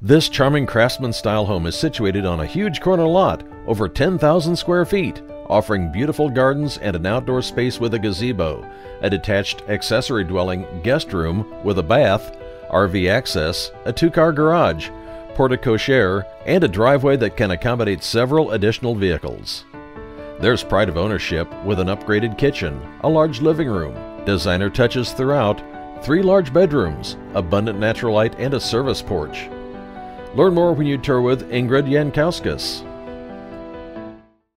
This charming craftsman style home is situated on a huge corner lot, over 10,000 square feet, offering beautiful gardens and an outdoor space with a gazebo, a detached accessory dwelling guest room with a bath, RV access, a two car garage, porte cochere, and a driveway that can accommodate several additional vehicles. There's pride of ownership with an upgraded kitchen, a large living room, designer touches throughout, three large bedrooms, abundant natural light, and a service porch. Learn more when you tour with Ingrid Yankauskas.